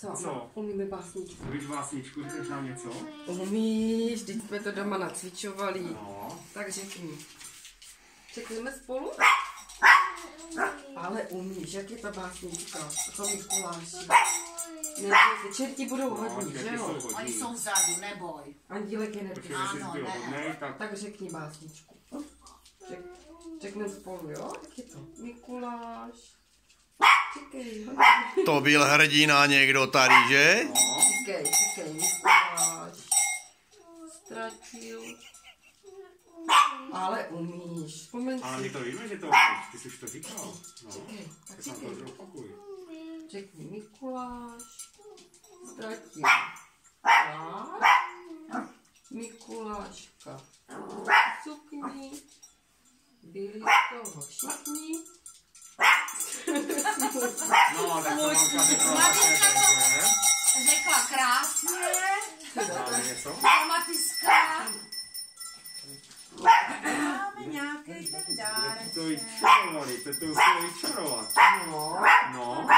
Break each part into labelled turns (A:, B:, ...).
A: Co?
B: Co?
A: Umíme básničku.
B: Víš básničku, chceš nám něco?
A: Umíš, teď jsme to doma nacvičovali.
B: No.
A: Tak řekni. Řekneme spolu? Ale umíš, jak je ta básnička? To Mikuláši. Ne, ty čerti budou
B: No,
A: hodní, že
B: jsou
A: jo?
C: Oni jsou vzadu, neboj.
A: Andílek je
B: jsi
C: Ano, ne.
B: hodnej, tak
A: Tak řekni básničku. Řek, řekneme spolu, jo? Jak je to? Mikuláš.
D: To byl hrdina někdo tady, že?
B: no.
A: Říkej, říkej, Mikuláš. Ztratil. Ale umíš. Vzpomeň
B: Ale my to víme, že to umíš, ty jsi už to říkal. No.
A: Tak
B: Tak to
A: říkej. Řekni Mikuláš. Ztratil. Mikuláška. Sukni. Byli toho všichni.
B: No, tak to mamka řekla?
C: Řekla krásně.
B: Máme něco?
C: Matiska. Máme nějaký ten dárek.
B: to vyčarovali, to to musíme vyčarovat.
A: No.
B: No.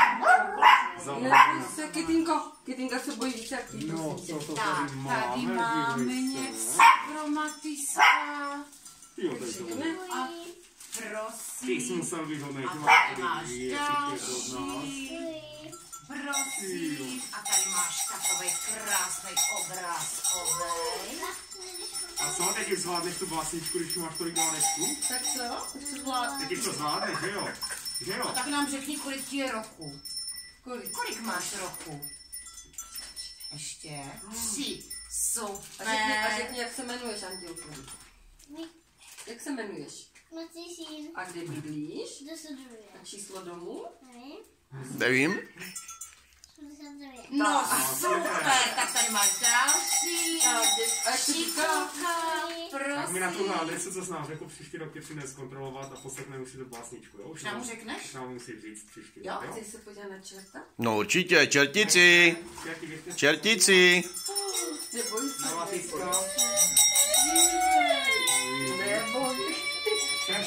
B: Za
A: Neboj se, Kytinko. Kytinka se bojí více jak ty,
B: No, co to
C: Tak,
B: tady
C: tady
B: máme,
C: máme
B: dívej
C: něco Matiska.
B: Jo, je to.
A: Ne?
C: A
B: Ty jsi
C: prosím.
B: musel hodnej,
C: A tady
B: máš
C: další. Prosím. A tady máš takový krásný obrázkový.
B: A co, teď už zvládneš tu básničku, když máš tolik dárečků?
A: Tak co? Už to zvládne.
B: Teď už to zvládneš, že jo? Že jo?
C: Tak nám řekni, kolik ti je roku.
A: Kolik?
C: Kolik máš roku? Ještě? Tři.
A: A řekni, a
C: Super.
A: řekni, jak se jmenuješ, Antilko. Jak se jmenuješ?
E: Matějšín,
A: A kde bydlíš? A číslo domu?
E: Ne?
D: Nevím.
E: 69.
C: No super, tak tady máš další. Šikovka,
B: Tak mi na tuhle
C: prosím.
B: adresu, co jsi nám řekl, příští rok tě přines kontrolovat a poslechneme si tu básničku, jo? Už
C: Nám řekneš?
B: Už nám musíš říct příští
C: Jo,
B: rok, jo?
A: Chceš se podívat na čerta?
D: No určitě, čertici. Čertici.
A: Neboj se.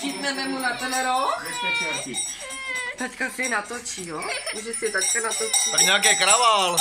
A: Chytneme mu na ten roh. Taťka si natočí, jo? Může si taťka natočit.
D: Tak nějaký kraval.